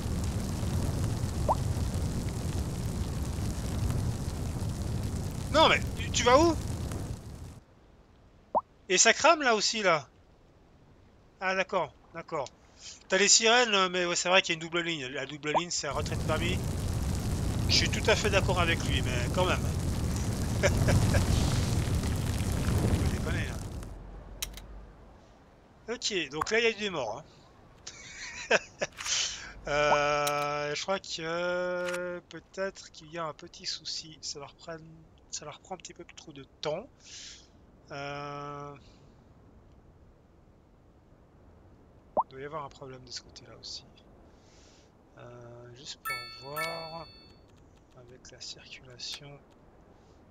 Non mais, tu vas où? Et ça crame là aussi là Ah d'accord, d'accord. T'as les sirènes, mais ouais, c'est vrai qu'il y a une double ligne. La double ligne, c'est un retrait de. Je suis tout à fait d'accord avec lui, mais quand même. déconner. Ok, donc là, il y a eu des morts. Hein. euh, je crois que peut-être qu'il y a un petit souci. Ça leur, prend, ça leur prend un petit peu trop de temps. Euh, il doit y avoir un problème de ce côté-là aussi. Euh, juste pour voir avec la circulation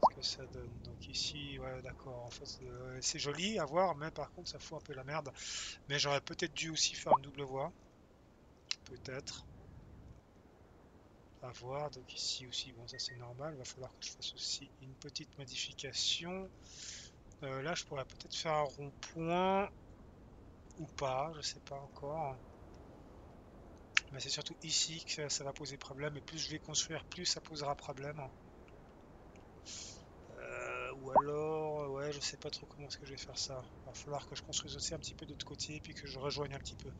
ce que ça donne. Donc ici, ouais d'accord, en fait euh, c'est joli à voir, mais par contre ça fout un peu la merde. Mais j'aurais peut-être dû aussi faire une double voie. Peut-être. À voir, donc ici aussi, bon ça c'est normal, il va falloir que je fasse aussi une petite modification. Euh, là, je pourrais peut-être faire un rond-point ou pas, je sais pas encore. Mais c'est surtout ici que ça va poser problème. Et plus je vais construire, plus ça posera problème. Euh, ou alors, ouais, je sais pas trop comment est-ce que je vais faire ça. Il va falloir que je construise aussi un petit peu d'autre côté, et puis que je rejoigne un petit peu.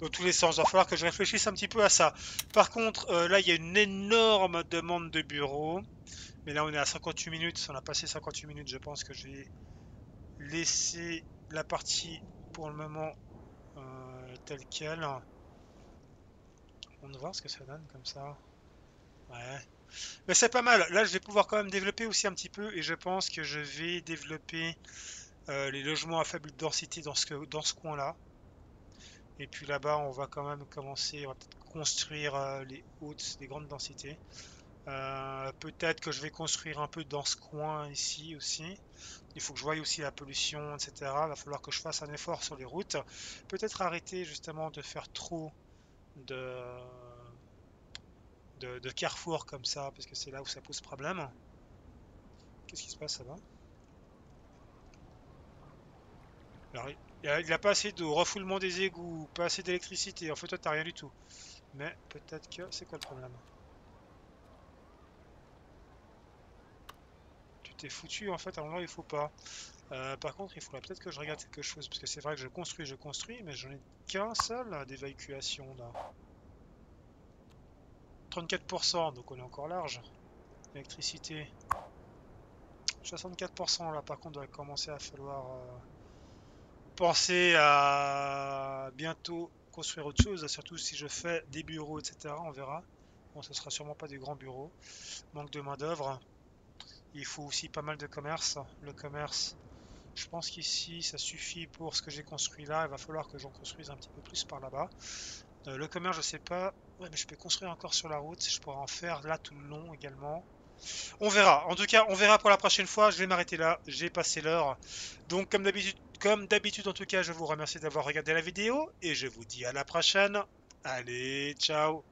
Dans tous les sens, il va falloir que je réfléchisse un petit peu à ça. Par contre, euh, là, il y a une énorme demande de bureau. Mais là, on est à 58 minutes. On a passé 58 minutes. Je pense que je vais laisser la partie pour le moment euh, telle qu'elle. On va voir ce que ça donne comme ça. Ouais. Mais c'est pas mal. Là, je vais pouvoir quand même développer aussi un petit peu. Et je pense que je vais développer euh, les logements à faible densité dans ce, dans ce coin-là. Et puis là-bas, on va quand même commencer, on va peut-être construire euh, les hautes, des grandes densités. Euh, peut-être que je vais construire un peu dans ce coin ici aussi. Il faut que je voie aussi la pollution, etc. Il va falloir que je fasse un effort sur les routes. Peut-être arrêter justement de faire trop de, de, carrefour comme ça, parce que c'est là où ça pose problème. Qu'est-ce qui se passe là-bas? Alors, il n'a pas assez de refoulement des égouts, pas assez d'électricité. En fait, toi, t'as rien du tout. Mais peut-être que... C'est quoi le problème? Foutu en fait à un moment il faut pas. Euh, par contre il faudrait peut-être que je regarde quelque chose parce que c'est vrai que je construis, je construis mais j'en ai qu'un seul d'évacuation là. 34% donc on est encore large. Électricité. 64% là par contre va commencer à falloir euh, penser à bientôt construire autre chose, surtout si je fais des bureaux etc. On verra. Bon ce sera sûrement pas des grands bureaux. Manque de main d'œuvre. Il faut aussi pas mal de commerce. Le commerce, je pense qu'ici, ça suffit pour ce que j'ai construit là. Il va falloir que j'en construise un petit peu plus par là-bas. Euh, le commerce, je sais pas. Ouais, mais je peux construire encore sur la route. Je pourrais en faire là tout le long également. On verra. En tout cas, on verra pour la prochaine fois. Je vais m'arrêter là. J'ai passé l'heure. Donc, comme d'habitude, Comme d'habitude, en tout cas, je vous remercie d'avoir regardé la vidéo et je vous dis à la prochaine. Allez, ciao